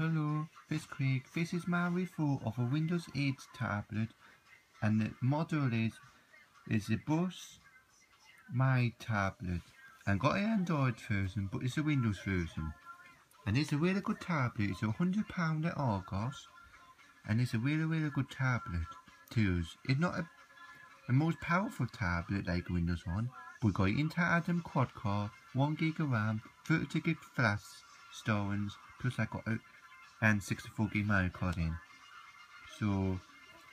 Hello, this Craig. This is my review of a Windows 8 tablet and the model is is the Bush My tablet. I got an Android version but it's a Windows version. And it's a really good tablet. It's a hundred pound at Argos and it's a really really good tablet to use. It's not a, a most powerful tablet like Windows 1 we got Intel Atom quad core, 1 gig of RAM, 32 gig flash storage, plus I got a and 64 gig memory card in. So,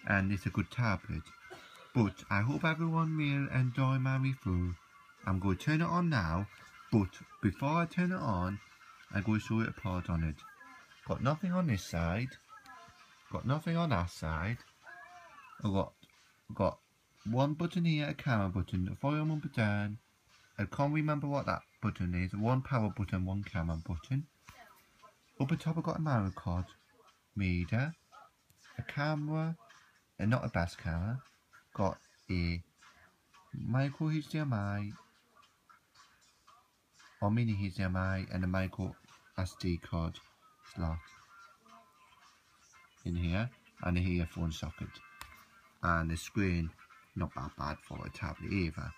and it's a good tablet. But I hope everyone will enjoy my review. I'm going to turn it on now, but before I turn it on, I'm going to show you a part on it. Got nothing on this side, got nothing on that side. I got got one button here, a camera button, a volume button. I can't remember what that button is. One power button, one camera button. Up the top I've got a memory card reader, a camera, and not a bass camera. Got a micro HDMI or mini HDMI and a micro SD card slot in here and a earphone socket and the screen not that bad for a tablet either.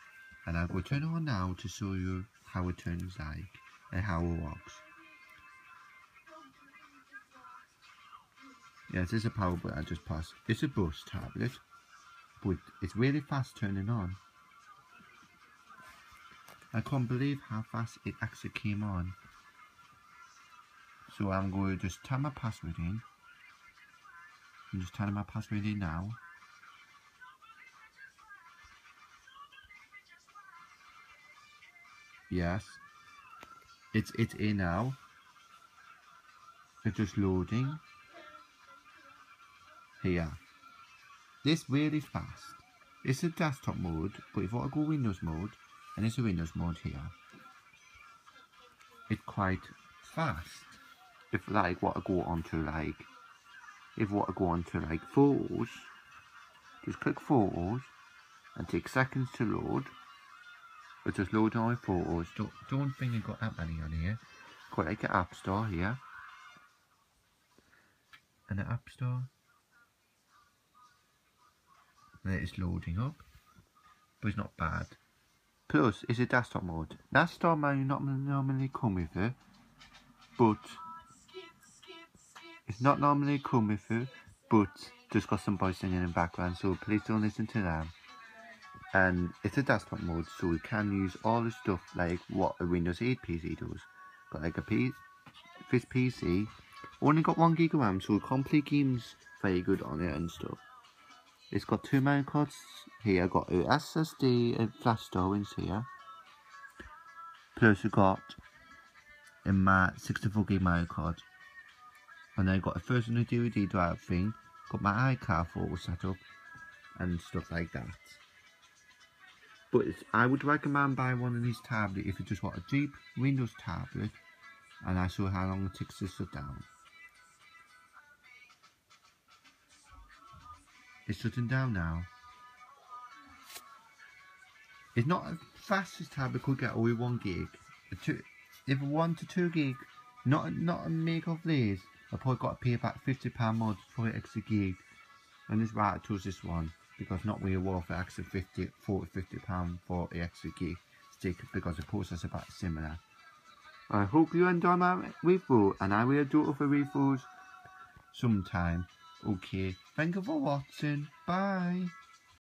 And I will turn it on now to show you how it turns like and how it works. Yes, it's a power button I just passed. It's a Bush tablet, but it's really fast turning on. I can't believe how fast it actually came on. So I'm going to just type my password in. I'm just typing my password in now. Yes. It's it's in now. It's just loading. Here. This really fast. It's a desktop mode, but if I go Windows mode, and it's a Windows mode here, it's quite fast. If like what I go onto like, if what I go onto like photos, just click photos, and take seconds to load. But just load my photos. Don't, don't think I've got that many on here. Got like an app store here. And an app store. It's loading up. But it's not bad. Plus, it's a desktop mode. Desktop mode not normally come with it. But it's not normally come with it. But just got some boys singing in the background. So please don't listen to them and it's a desktop mode so we can use all the stuff like what a Windows 8 PC does got like a P this PC only got one gig of RAM so we can play games very good on it and stuff it's got two main cards here got a SSD and flash storage here. Plus we got a my 64 gig memory card. And then got a version of DVD drive thing. Got my iCloud photo set up and stuff like that. But I would recommend buying one of these tablets if you just want a cheap Windows tablet and I saw how long it takes to shut down. It's shutting down now. It's not as fast as tablet could get only one gig. Two, if one to two gig, not not a meg of these, I probably got to pay about fifty pound more for an extra gig. And this right to this one because not really worth for extra 50, 40, 50 pound for the extra gig stick because the process is about similar. I hope you enjoy my review and I will do other reviews sometime. Okay, thank you for watching. Bye.